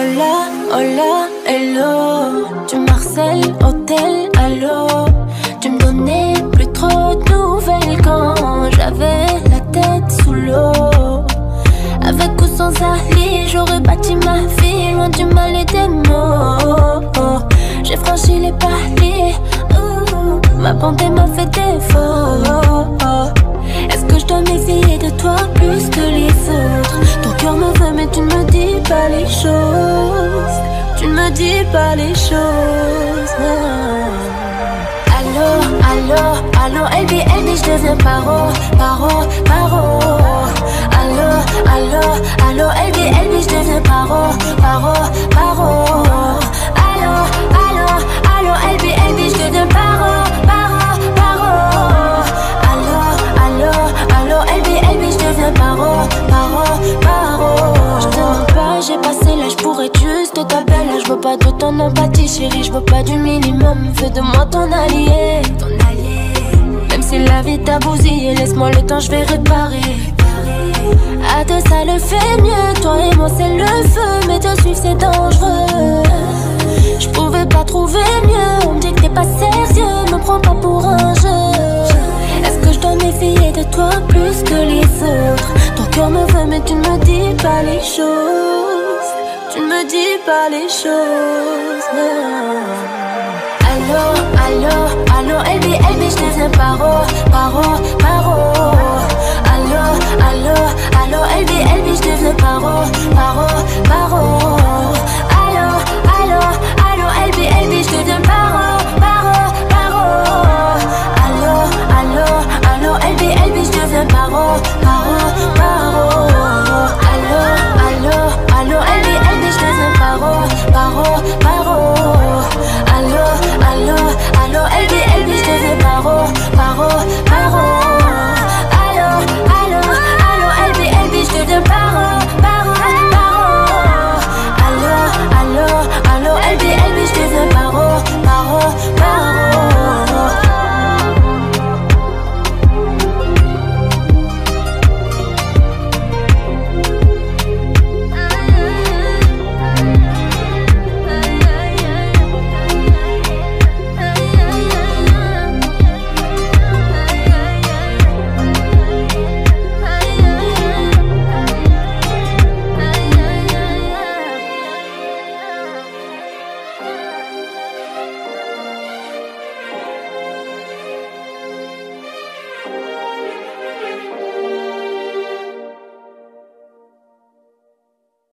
Hola, hello, tu marcelles, hôtel, allô. Tu me donnais plus trop de nouvelles quand j'avais la tête sous l'eau. Avec ou sans Ali, j'aurais bâti ma vie loin du mal et des mots. J'ai franchi les paliers, ma bonté dis pas les choses Allô, allô, allô, je deviens paro, paro, paro. Allô, allô, allô, LB, LB, je deviens paro, paro, paro. Allô, allô, allô, LB, LB, je deviens paro, paro, paro. Allô, allô, allô, je deviens paro, paro, paro. Je pas, j'ai passé l'âge pour être Je veux pas de ton empathie, chérie, je veux pas du minimum. Fais de moi ton allié, ton allié Même si la vie t'a bousillé, laisse-moi le temps, je vais réparer. À deux ça le fait mieux. Toi et moi c'est le feu Mais te suivre c'est dangereux. Je pouvais pas trouver mieux. On me dit que t'es pas sérieux. Me prends pas pour un jeu. Est-ce que je dois méfier de toi plus que les autres? Ton cœur me veut mais tu ne me dis pas les choses Tu me dis pas les choses. Allô, allô, allô, LB, LB, je deviens paro, paro, paro. Allô, allô, allô, LB, LB, je deviens paro Parano, LB, LB, je devais paro, paro, paro.